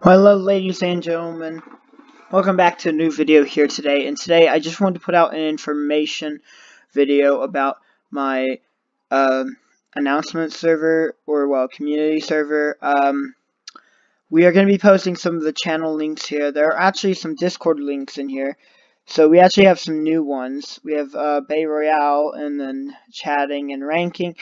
Hello ladies and gentlemen, welcome back to a new video here today, and today I just wanted to put out an information video about my um, announcement server, or well, community server. Um, we are going to be posting some of the channel links here. There are actually some Discord links in here, so we actually have some new ones. We have uh, Bay Royale, and then chatting and ranking,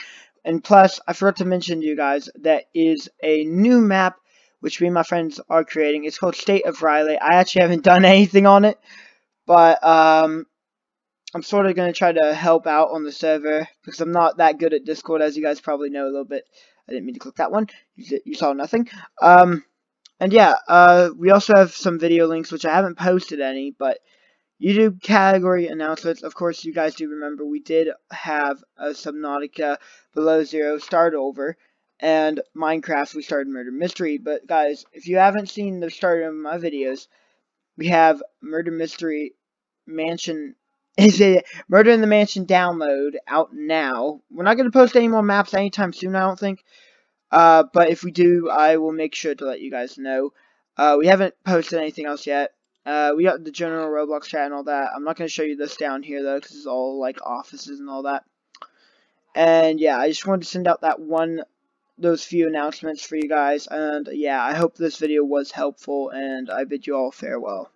and plus, I forgot to mention to you guys, that is a new map which me and my friends are creating. It's called State of Riley. I actually haven't done anything on it, but um, I'm sort of going to try to help out on the server because I'm not that good at Discord, as you guys probably know a little bit. I didn't mean to click that one. You, saw nothing. Um, and yeah, uh, we also have some video links, which I haven't posted any, but YouTube category announcements. Of course, you guys do remember we did have a Subnautica Below Zero start over and Minecraft we started Murder Mystery. But guys, if you haven't seen the start of my videos, we have Murder Mystery Mansion is it Murder in the Mansion download out now. We're not going to post any more maps anytime soon, I don't think. Uh, but if we do, I will make sure to let you guys know. Uh, we haven't posted anything else yet. Uh, we got the general Roblox chat and all that. I'm not going to show you this down here, though, because it's all, like, offices and all that. And, yeah, I just wanted to send out that one those few announcements for you guys. And yeah, I hope this video was helpful, and I bid you all farewell.